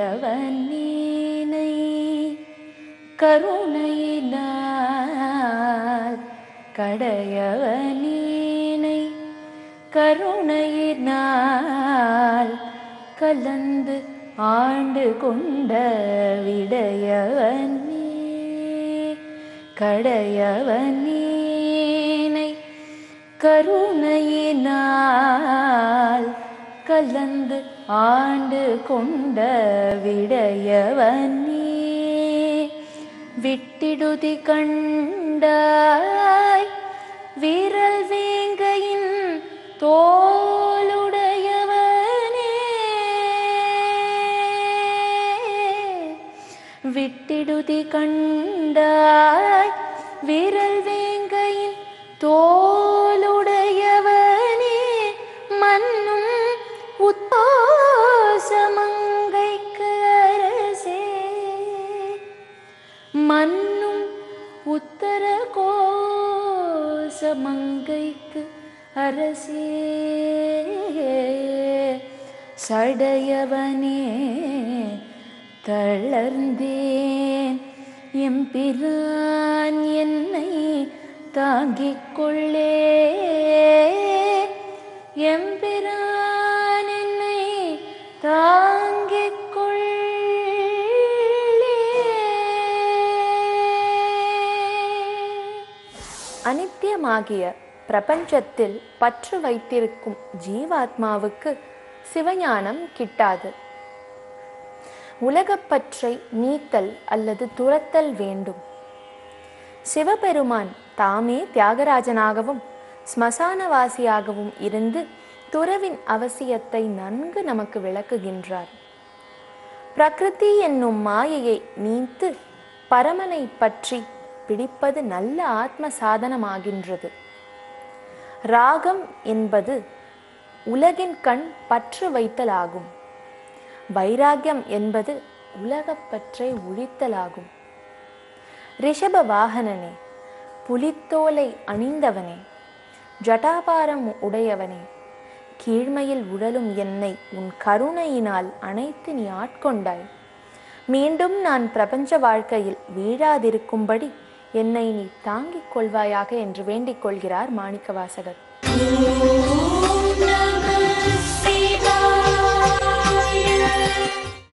உடையவனேனை கருணையினால் கடையவனேனை கருணையினால் கலந்து ஆண்டு கொண்ட விடையவனே கடையவனேனை கருணையினால் கலந்து ஆண்டு கொண்ட விடையவனே விட்டிடுதி கண்டாய் விரல் வேங்கையின் தோளுடையவனே. விட்டிடுதி கண்டாய் விரல் வேங்கையின் தோளுடையவனே மன்னும் உத்தர கோசமங்கைக்கு அரசே. சடையவனே தளர்ந்தேன். எம்பிரான் என்னை தாங்கிக் கொள்ளே. எம்பிரான் என்னை தா அனித்தியமாகிய பிரபஞ்சத்தில் பற்று வைத்திருக்கும் ஜீவாத்மாவுக்கு சிவஞானம் கிட்டாது. உலகப்பற்றை நீத்தல் அல்லது துரத்தல் வேண்டும். சிவபெருமான் தாமே தியாகராஜனாகவும் ஸ்மசானவாசியாகவும் இருந்து துறவின் அவசியத்தை நன்கு நமக்கு விளக்குகின்றார். பிரகிருதி என்னும் மாயையை நீத்து பரமனை பற்றி பிடிப்பது நல்ல ஆத்ம சாதனமாகின்றது ராகம் என்பது உலகின் கண் பற்று வைத்தலாகும். வைராகியம் என்பது உலகப்பற்றை ஒழித்தலாகும் ரிஷப வாகனனே புலித்தோலை அணிந்தவனே ஜட்டாபாரம் உடையவனே கீழ்மையில் உழலும் என்னை உன் கருணையினால் அனைத்து நீ ஆட்கொண்டாய். மீண்டும் நான் பிரபஞ்ச வாழ்க்கையில் வீழாதிருக்கும்படி என்னை நீ தாங்கிக் கொள்வாயாக என்று வேண்டிக் கொள்கிறார் மாணிக்கவாசகர்.